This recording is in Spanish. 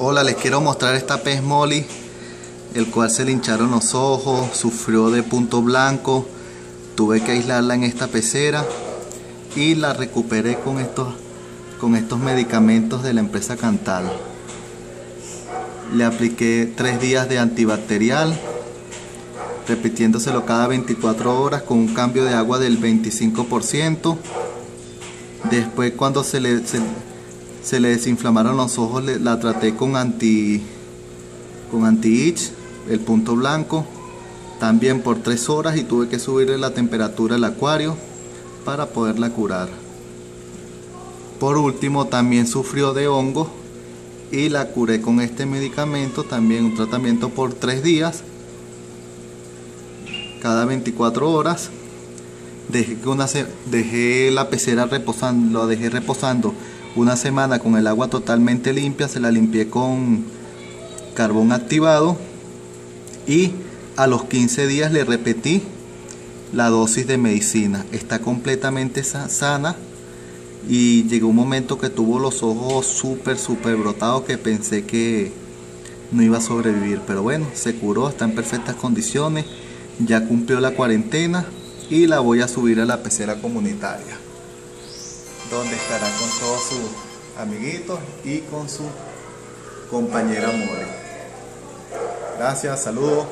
Hola, les quiero mostrar esta pez Molly, el cual se le hincharon los ojos, sufrió de punto blanco, tuve que aislarla en esta pecera y la recuperé con estos, con estos medicamentos de la empresa Cantal. Le apliqué tres días de antibacterial, repitiéndoselo cada 24 horas con un cambio de agua del 25%. Después cuando se le, le desinflamaron los ojos, la traté con anti con anti itch, el punto blanco, también por tres horas y tuve que subirle la temperatura al acuario para poderla curar. Por último, también sufrió de hongo y la curé con este medicamento, también un tratamiento por tres días, cada 24 horas. Dejé, una, dejé la pecera reposando, dejé reposando una semana con el agua totalmente limpia, se la limpié con carbón activado y a los 15 días le repetí la dosis de medicina. Está completamente sana y llegó un momento que tuvo los ojos súper, súper brotados que pensé que no iba a sobrevivir. Pero bueno, se curó, está en perfectas condiciones, ya cumplió la cuarentena y la voy a subir a la pecera comunitaria donde estará con todos sus amiguitos y con su compañera More. Gracias, saludos.